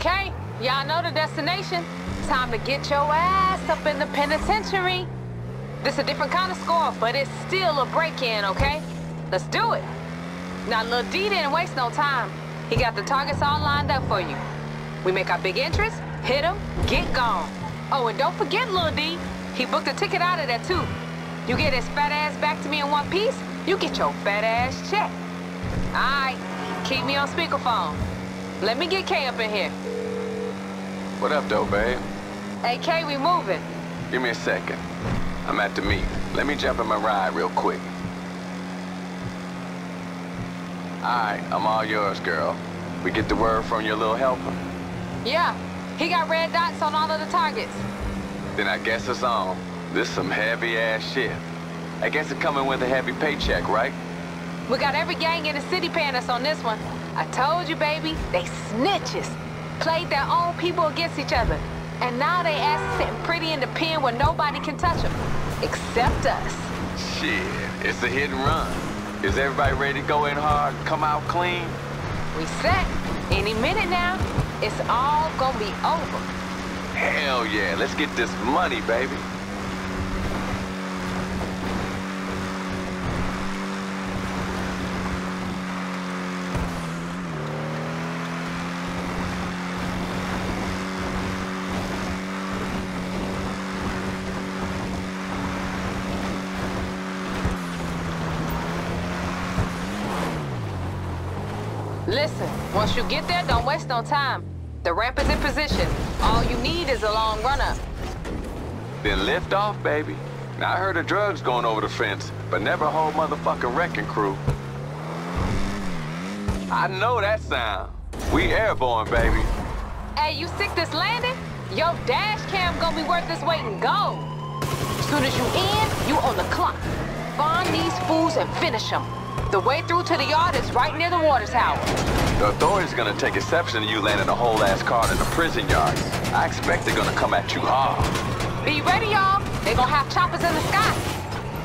Okay, y'all know the destination. Time to get your ass up in the penitentiary. This a different kind of score, but it's still a break-in, okay? Let's do it. Now, Lil D didn't waste no time. He got the targets all lined up for you. We make our big entrance, hit him, get gone. Oh, and don't forget Lil D. He booked a ticket out of there, too. You get his fat ass back to me in one piece, you get your fat ass check. All right, keep me on speakerphone. Let me get K up in here. What up, though, babe? Hey, K, we moving. Give me a second. I'm at the meet. Let me jump in my ride real quick. Alright, I'm all yours, girl. We get the word from your little helper? Yeah, he got red dots on all of the targets. Then I guess it's on. This some heavy-ass shit. I guess it's coming with a heavy paycheck, right? We got every gang in the city paying us on this one. I told you, baby, they snitches. Played their own people against each other. And now they ass sitting pretty in the pen where nobody can touch them. Except us. Shit, it's a hit and run. Is everybody ready to go in hard, come out clean? We set. Any minute now, it's all gonna be over. Hell yeah, let's get this money, baby. Listen, once you get there, don't waste no time. The ramp is in position. All you need is a long run-up. Then lift off, baby. Now, I heard of drugs going over the fence, but never a whole motherfucking wrecking crew. I know that sound. We airborne, baby. Hey, you sick this landing? Yo, dash cam gonna be worth its weight in gold. Soon as you in, you on the clock. Find these fools and finish them. The way through to the yard is right near the water tower. The authorities gonna take exception to you landing a whole ass car in the prison yard. I expect they're gonna come at you hard. Be ready, y'all. They gonna have choppers in the sky.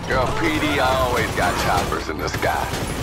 Girl, PD always got choppers in the sky.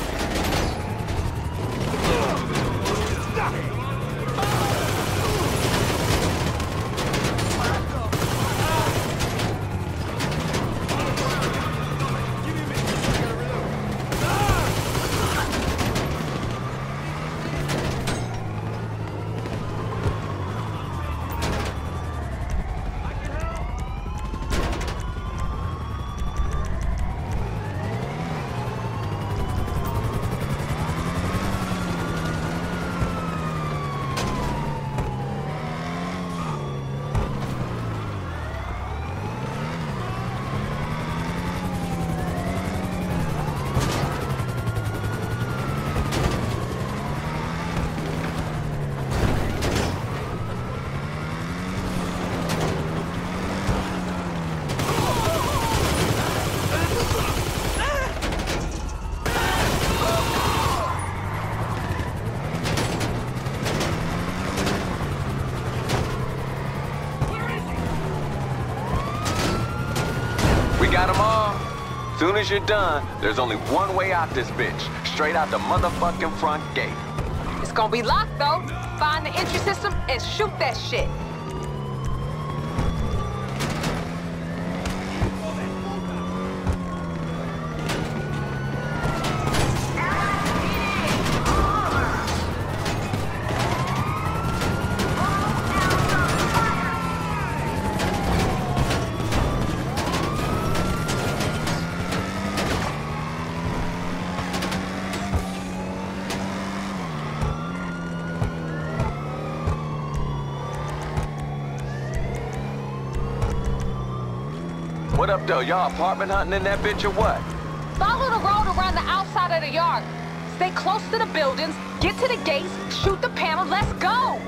As you're done, there's only one way out this bitch. Straight out the motherfucking front gate. It's gonna be locked, though. Find the entry system and shoot that shit. What up, though? Y'all apartment hunting in that bitch or what? Follow the road around the outside of the yard. Stay close to the buildings, get to the gates, shoot the panel, let's go!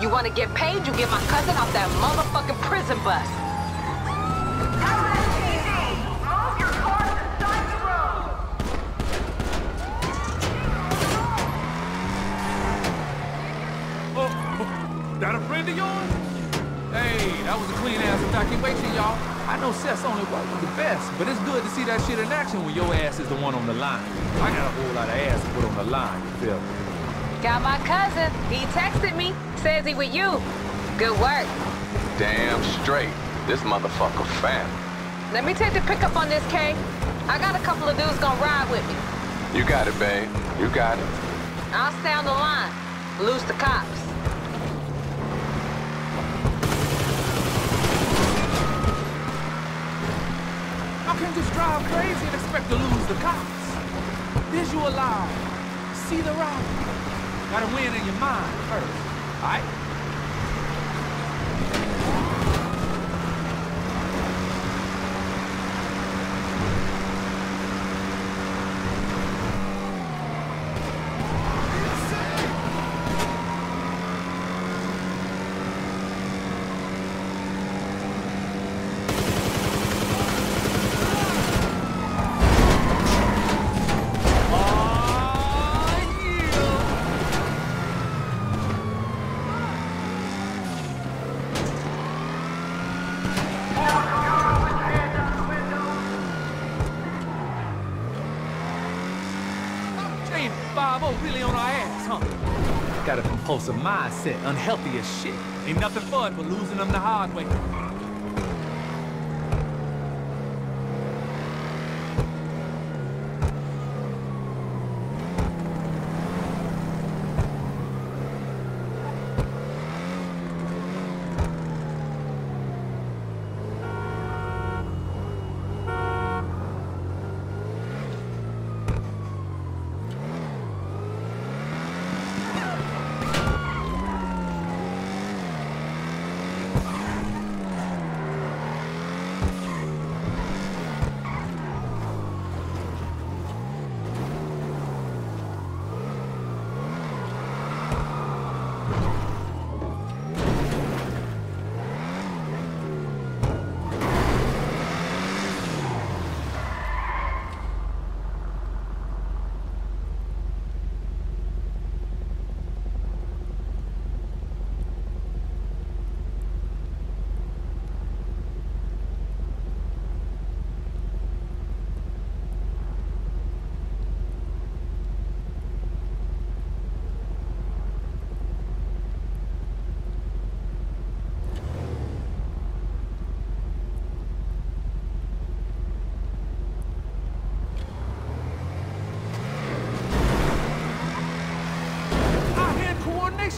You wanna get paid, you get my cousin off that motherfucking prison bus. That a friend of yours? Hey, that was a clean-ass evacuation, y'all. I know Sessanta only work with the best, but it's good to see that shit in action when your ass is the one on the line. I got a whole lot of ass to put on the line, you feel me? Got my cousin. He texted me. Says he with you. Good work. Damn straight. This motherfucker fam. Let me take the pickup on this, K. I got a couple of dudes gonna ride with me. You got it, babe. You got it. I'll stay on the line. Lose the cops. How can you just drive crazy and expect to lose the cops? Visualize. See the route. Gotta win in your mind first, alright? Ain't 5 really on our ass, huh? Got a compulsive mindset, unhealthy as shit. Ain't nothing fun but losing them the hard way.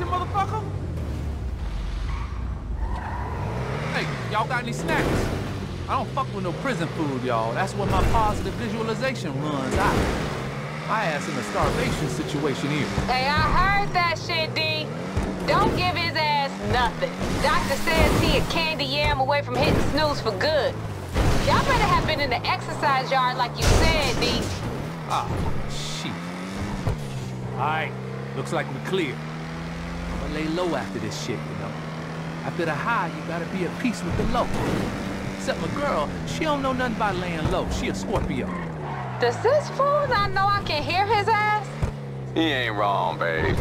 Coordination, motherfucker! Hey, y'all got any snacks? I don't fuck with no prison food, y'all. That's where my positive visualization runs out. My ass in a starvation situation here. Hey, I heard that shit, D. Don't give his ass nothing. Doctor says he a candy yam away from hitting snooze for good. Y'all better have been in the exercise yard like you said, D. Ah, shit. Alright, looks like we're clear. I'ma lay low after this shit, you know. After the high, you gotta be at peace with the low. Except my girl, she don't know nothing about laying low. She a Scorpio. Does this fool not know I can hear his ass? He ain't wrong, babe.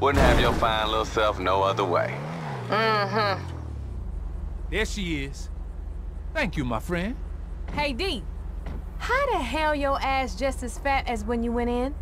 Wouldn't have your fine little self no other way. Mm-hmm. There she is. Thank you, my friend. Hey, D. How the hell your ass just as fat as when you went in?